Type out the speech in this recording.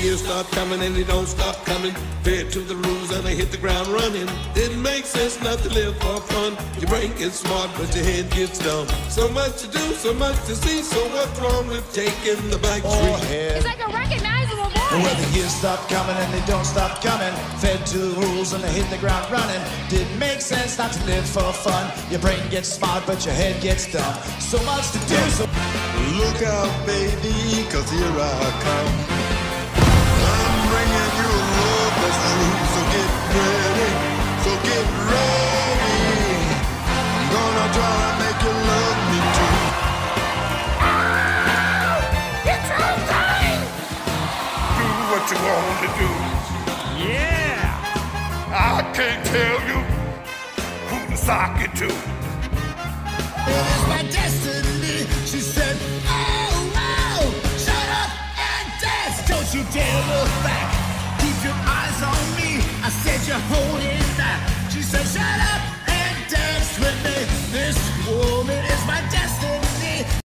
years start coming and they don't stop coming. Fed to the rules and I hit the ground running. Didn't make sense not to live for fun. Your brain gets smart, but your head gets dumb. So much to do, so much to see. So what's wrong with taking the back Oh, street? head. It's like a recognizable And when voice. the years stop coming and they don't stop coming, fed to the rules and they hit the ground running. Didn't make sense not to live for fun. Your brain gets smart, but your head gets dumb. So much to do, so Look out, baby, cause here I come. What you want to do. Yeah! I can't tell you who to sock it to. It's my destiny. She said, Oh, wow, shut up and dance. Don't you dare look back. Keep your eyes on me. I said you're holding back. She said, Shut up